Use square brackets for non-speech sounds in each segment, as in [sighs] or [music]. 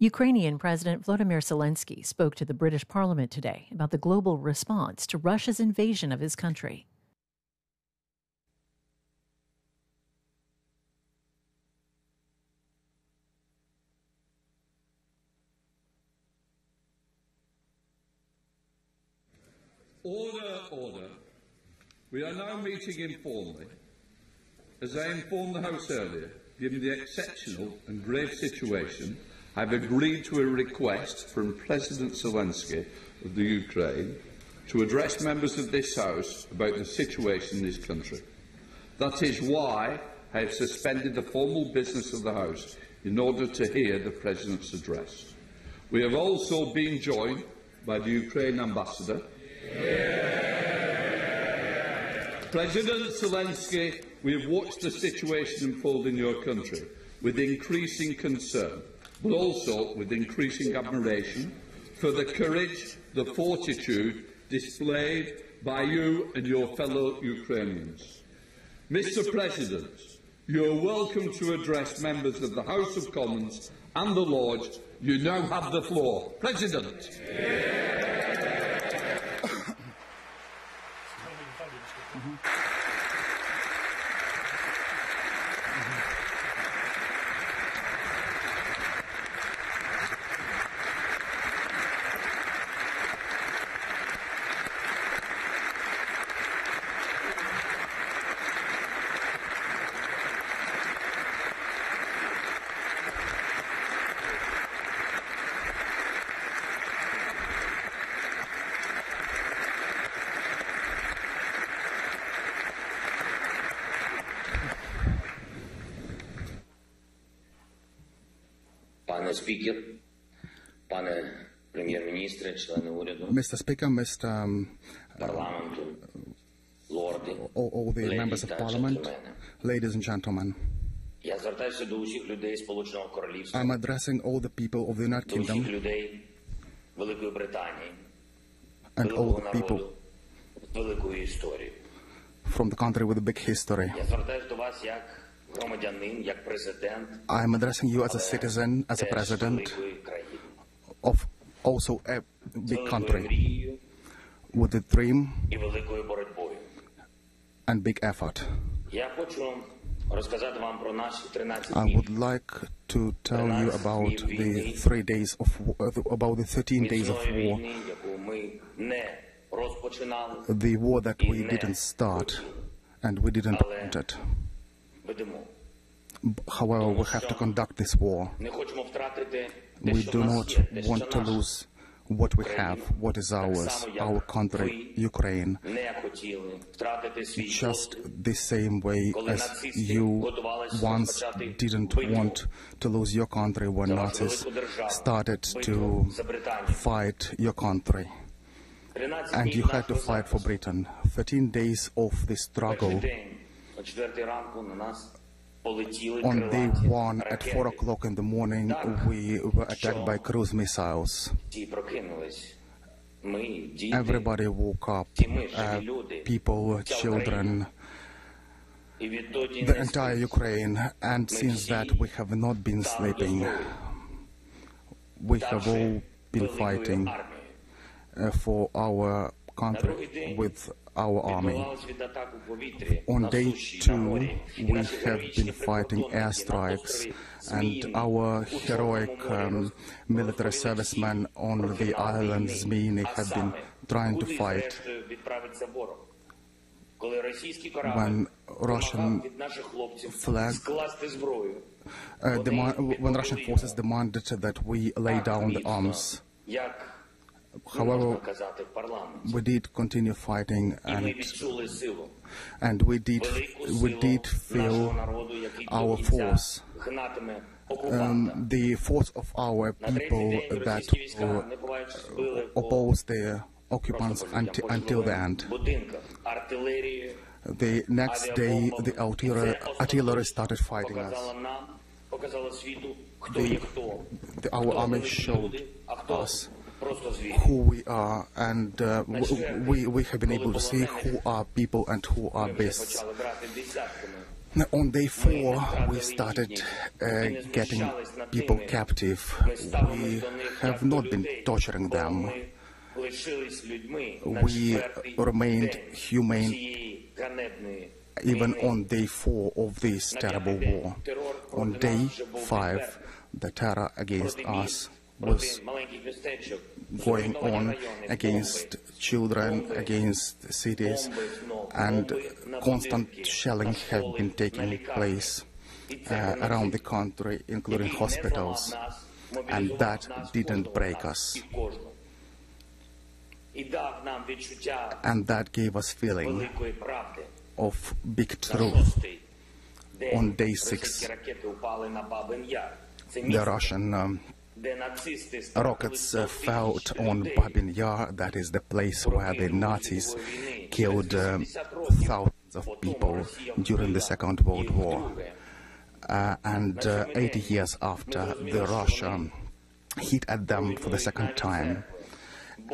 Ukrainian President Volodymyr Zelensky spoke to the British Parliament today about the global response to Russia's invasion of his country. Order, order. We are now meeting informally. As I informed the House earlier, given the exceptional and grave situation, I've agreed to a request from President Zelensky of the Ukraine to address members of this House about the situation in his country. That is why I have suspended the formal business of the House in order to hear the President's address. We have also been joined by the Ukraine Ambassador. President Zelensky, we have watched the situation unfold in your country with increasing concern, but also with increasing admiration for the courage, the fortitude displayed by you and your fellow Ukrainians. Mr President, you are welcome to address members of the House of Commons and the Lords. You now have the floor. President. Yeah. Mr. Speaker, Mr. all, all the members of Parliament, ladies and gentlemen. I'm addressing all the people of the United Kingdom and all the people from the country with a big history. I am addressing you as a citizen, as a president of also a big country with a dream and big effort. I would like to tell you about the three days of uh, about the 13 days of war, the war that we didn't start and we didn't want it. However, we have to conduct this war. We do not want to lose what we have, what is ours, our country, Ukraine, just the same way as you once didn't want to lose your country when Nazis started to fight your country. And you had to fight for Britain. 13 days of the struggle on day one, at 4 o'clock in the morning, we were attacked by cruise missiles. Everybody woke up, uh, people, children, the entire Ukraine, and since that we have not been sleeping. We have all been fighting uh, for our conflict with our army. On day two, we have been fighting airstrikes, and our heroic um, military servicemen on the island Zmiinyi have been trying to fight. Uh, when Russian flag uh, when Russian forces demanded that we lay down the arms, However, we did continue fighting, and, and we did we did feel our force, um, the force of our people that opposed the occupants until, until the end. The next day, the artillery, artillery started fighting us. The, the, our army showed us who we are, and uh, we, we have been able to see who are people and who are beasts. Now, on day four, we started uh, getting people captive. We have not been torturing them. We remained humane even on day four of this terrible war. On day five, the terror against us was going on against children, against cities, and constant shelling have been taking place uh, around the country, including hospitals, and that didn't break us. And that gave us feeling of big truth. On day six, the Russian um, rockets uh, fell on Babin Yar, that is the place where the Nazis killed uh, thousands of people during the Second World War. Uh, and uh, 80 years after, the Russia hit at them for the second time.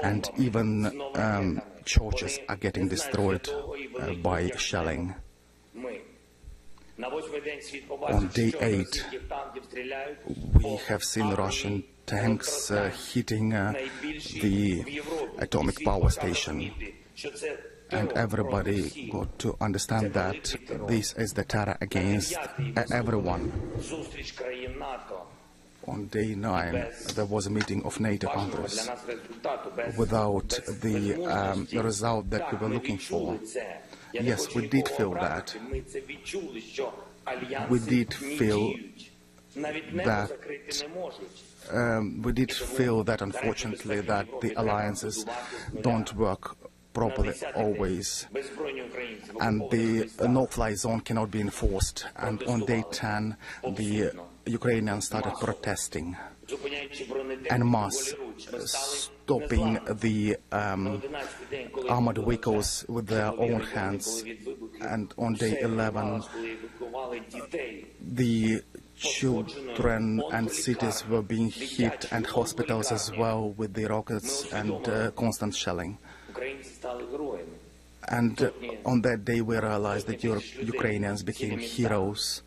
And even um, churches are getting destroyed uh, by shelling. On day 8, we have seen Russian tanks uh, hitting uh, the atomic power station. And everybody got to understand that this is the terror against everyone. On day 9, there was a meeting of NATO countries without the um, result that we were looking for. Yes, we did feel that. We did feel that um, we did feel that unfortunately that the alliances don't work properly always and the no-fly zone cannot be enforced and on day 10 the Ukrainians started protesting and masse stopping the um, armored vehicles with their own hands. And on day 11, the children and cities were being hit, and hospitals as well, with the rockets and uh, constant shelling. And uh, on that day, we realized that Euro Ukrainians became heroes.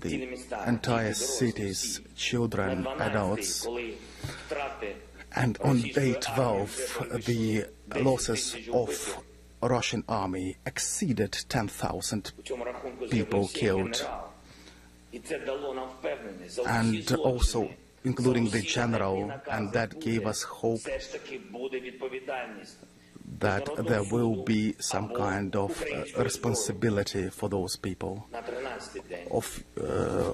The entire cities, children, adults, and on day 12, the losses of Russian army exceeded 10,000 people killed. And also including the general, and that gave us hope that there will be some kind of uh, responsibility for those people of, uh,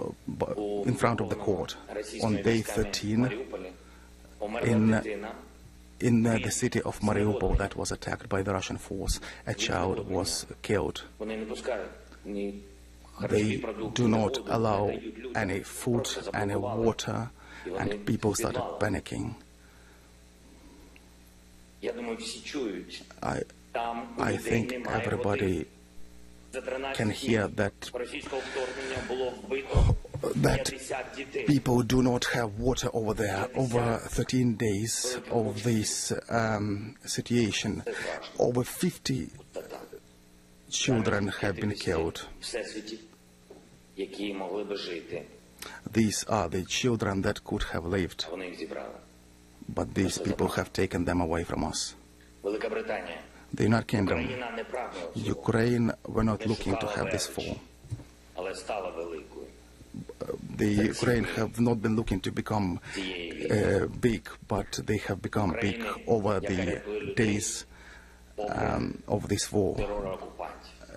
in front of the court. On day 13, in, in uh, the city of Mariupol that was attacked by the Russian force, a child was killed. They do not allow any food, any water, and people started panicking. I, I think everybody can hear that that people do not have water over there over 13 days of this um, situation. Over 50 children have been killed. These are the children that could have lived, but these people have taken them away from us. The United Kingdom, Ukraine were not looking to have this fall. The Ukraine have not been looking to become uh, big, but they have become big over the days um, of this war.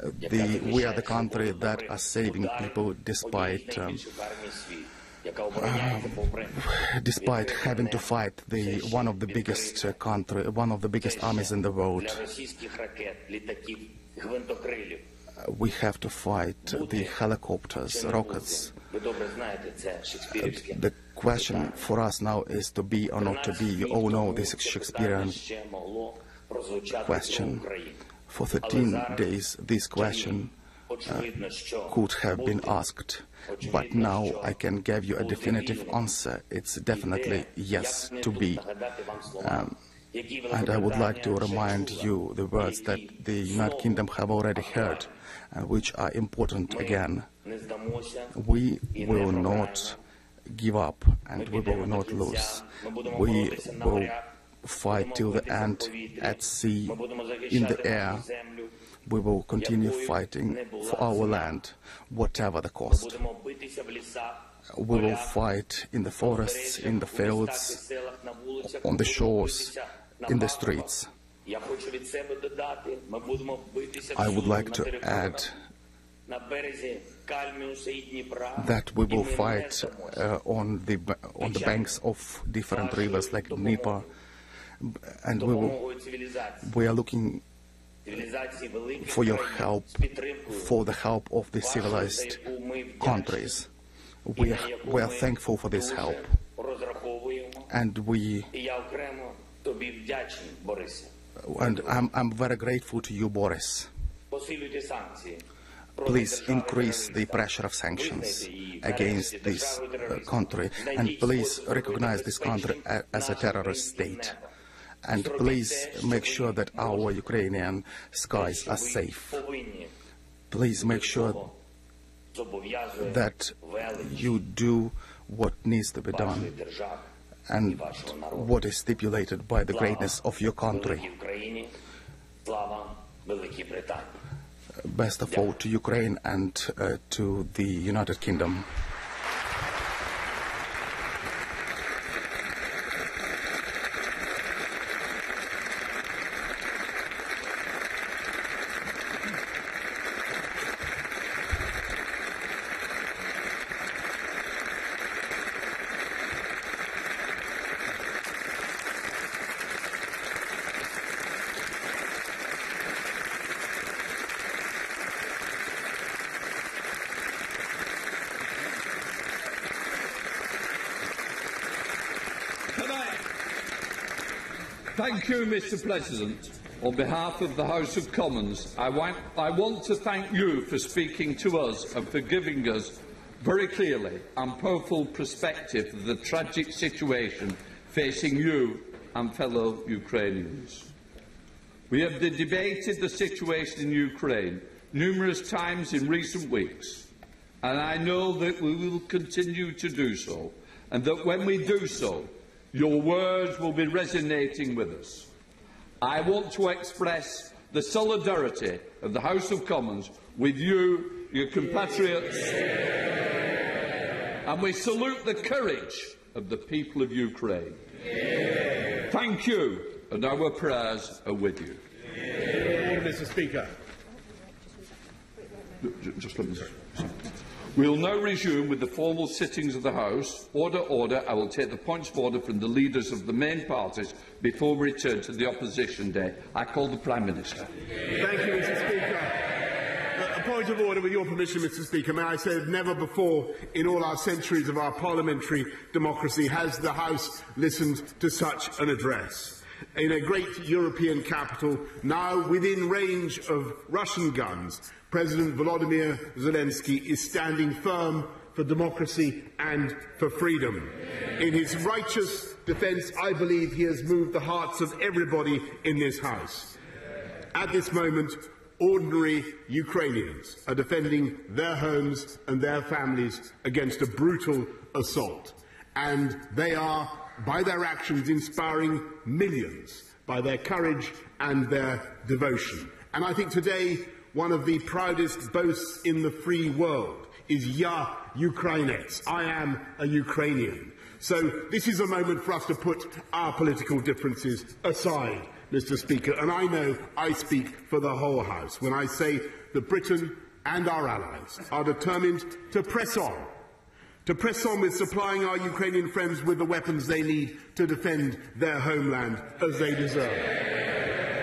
The, we are the country that are saving people despite um, uh, [sighs] despite having to fight the one of the biggest uh, country, one of the biggest armies in the world. Uh, we have to fight the helicopters, rockets. The question for us now is to be or not to be. You all know this Shakespearean question. For 13 days, this question uh, could have been asked. But now I can give you a definitive answer. It's definitely yes to be. Um, And I would like to remind you the words that the United Kingdom have already heard, and which are important again. We will not give up and we will not lose. We will fight till the end at sea, in the air. We will continue fighting for our land, whatever the cost. We will fight in the forests, in the fields, on the shores, in the streets. I would like to add that we will fight uh, on the on the banks of different rivers like Dnieper, and we will we are looking for your help, for the help of the civilized countries. We are, we are thankful for this help, and we and I'm, I'm very grateful to you, Boris. Please increase the pressure of sanctions against this uh, country and please recognize this country as a terrorist state. And please make sure that our Ukrainian skies are safe. Please make sure that you do what needs to be done and what is stipulated by the greatness of your country. Best of all to Ukraine and uh, to the United Kingdom. Thank you, Mr President. On behalf of the House of Commons, I want, I want to thank you for speaking to us and for giving us very clearly and powerful perspective of the tragic situation facing you and fellow Ukrainians. We have debated the situation in Ukraine numerous times in recent weeks, and I know that we will continue to do so, and that when we do so, your words will be resonating with us. I want to express the solidarity of the House of Commons with you, your compatriots, and we salute the courage of the people of Ukraine. Thank you, and our prayers are with you. Mr Speaker. Just let me. We will now resume with the formal sittings of the House. Order, order. I will take the points of order from the leaders of the main parties before we return to the opposition day. I call the Prime Minister. Thank you, Mr Speaker. A point of order, with your permission, Mr Speaker. May I say that never before in all our centuries of our parliamentary democracy has the House listened to such an address. In a great European capital, now within range of Russian guns, President Volodymyr Zelensky is standing firm for democracy and for freedom. In his righteous defence, I believe he has moved the hearts of everybody in this House. At this moment, ordinary Ukrainians are defending their homes and their families against a brutal assault. And they are, by their actions, inspiring millions by their courage and their devotion. And I think today one of the proudest boasts in the free world is Ya Ukrainets. I am a Ukrainian. So this is a moment for us to put our political differences aside, Mr Speaker, and I know I speak for the whole House when I say that Britain and our allies are determined to press on, to press on with supplying our Ukrainian friends with the weapons they need to defend their homeland as they deserve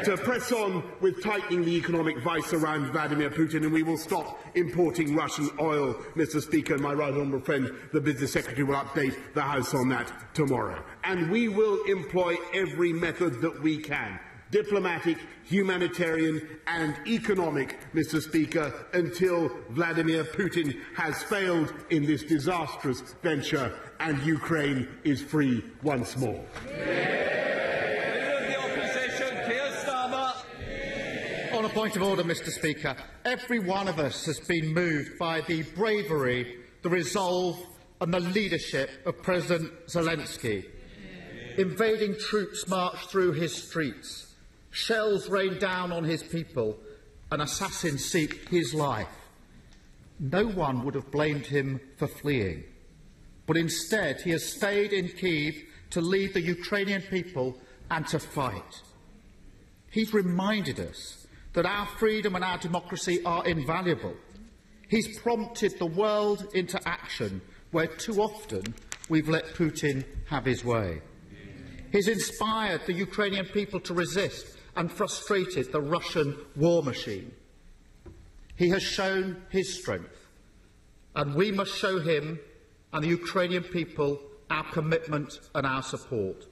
to press on with tightening the economic vice around Vladimir Putin, and we will stop importing Russian oil, Mr. Speaker. And my right honourable friend, the Business Secretary, will update the House on that tomorrow. And we will employ every method that we can diplomatic, humanitarian and economic, Mr Speaker, until Vladimir Putin has failed in this disastrous venture and Ukraine is free once more. Yeah. Point of order, Mr Speaker. Every one of us has been moved by the bravery, the resolve and the leadership of President Zelensky. Invading troops marched through his streets. Shells rained down on his people and assassins seek his life. No one would have blamed him for fleeing. But instead, he has stayed in Kiev to lead the Ukrainian people and to fight. He's reminded us that our freedom and our democracy are invaluable. He's prompted the world into action where too often we've let Putin have his way. He's inspired the Ukrainian people to resist and frustrated the Russian war machine. He has shown his strength, and we must show him and the Ukrainian people our commitment and our support.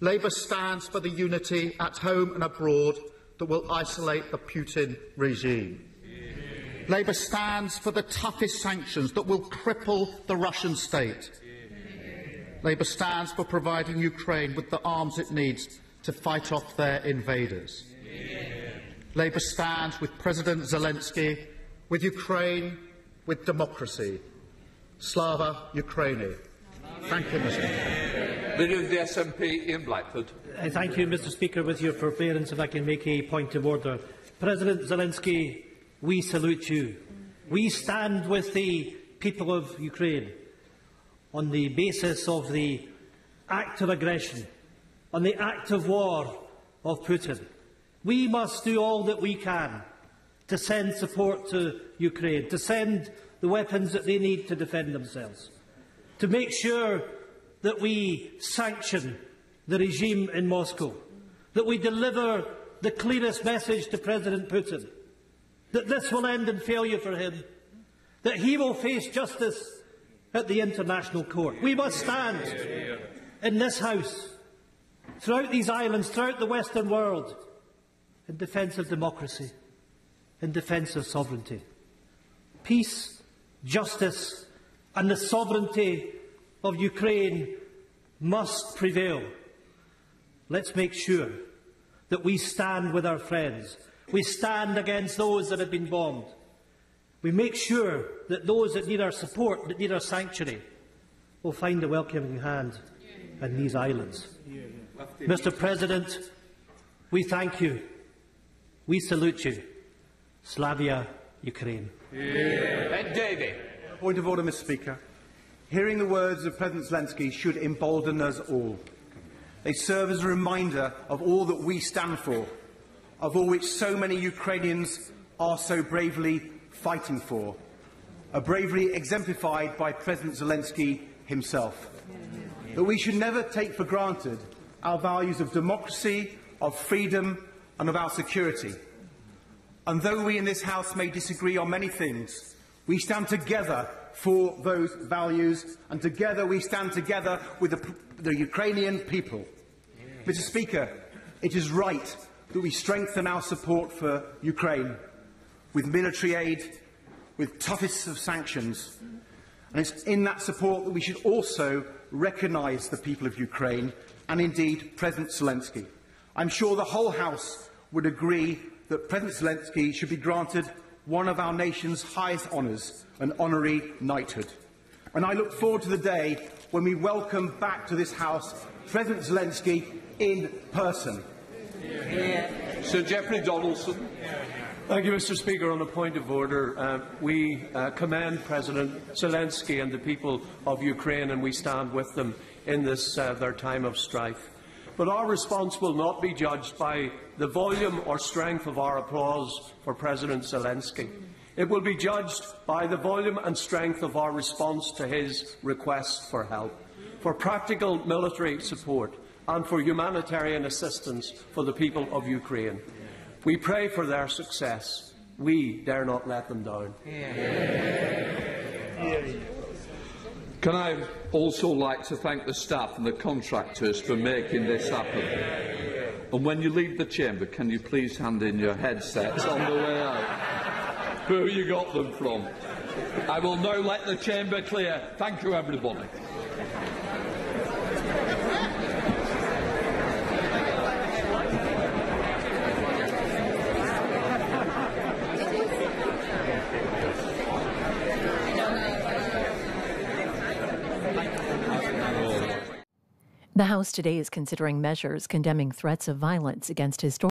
Labour stands for the unity at home and abroad that will isolate the Putin regime. Yeah. Labour stands for the toughest sanctions that will cripple the Russian state. Yeah. Labour stands for providing Ukraine with the arms it needs to fight off their invaders. Yeah. Labour stands with President Zelensky, with Ukraine, with democracy. Slava Ukraini. Thank you, Mr. The SNP, Ian Blackford. Uh, thank you, Mr Speaker. With your forbearance, if I can make a point of order. President Zelensky, we salute you. We stand with the people of Ukraine on the basis of the act of aggression, on the act of war of Putin. We must do all that we can to send support to Ukraine, to send the weapons that they need to defend themselves to make sure that we sanction the regime in Moscow, that we deliver the clearest message to President Putin, that this will end in failure for him, that he will face justice at the International Court. We must stand in this House, throughout these islands, throughout the Western world, in defence of democracy, in defence of sovereignty. Peace, justice and the sovereignty of Ukraine must prevail. Let's make sure that we stand with our friends. We stand against those that have been bombed. We make sure that those that need our support, that need our sanctuary, will find a welcoming hand in these islands. Mr President, we thank you. We salute you. Slava, Ukraine. Yeah. David. Point of order, Mr Speaker. Hearing the words of President Zelensky should embolden us all. They serve as a reminder of all that we stand for, of all which so many Ukrainians are so bravely fighting for, a bravery exemplified by President Zelensky himself. That we should never take for granted our values of democracy, of freedom and of our security. And though we in this House may disagree on many things, we stand together for those values, and together we stand together with the, the Ukrainian people. Yeah. Mr Speaker, it is right that we strengthen our support for Ukraine with military aid, with toughest of sanctions. And it's in that support that we should also recognise the people of Ukraine and indeed President Zelensky. I'm sure the whole House would agree that President Zelensky should be granted one of our nation's highest honours, an honorary knighthood. And I look forward to the day when we welcome back to this House President Zelensky in person. Yeah. Sir Jeffrey Donaldson. Thank you, Mr Speaker. On a point of order, uh, we uh, commend President Zelensky and the people of Ukraine and we stand with them in this, uh, their time of strife. But our response will not be judged by the volume or strength of our applause for President Zelensky. It will be judged by the volume and strength of our response to his request for help, for practical military support and for humanitarian assistance for the people of Ukraine. We pray for their success. We dare not let them down. Yeah. Can I also like to thank the staff and the contractors for making this happen? And when you leave the chamber, can you please hand in your headsets on the way out? Who you got them from? I will now let the chamber clear. Thank you, everybody. House today is considering measures condemning threats of violence against historians.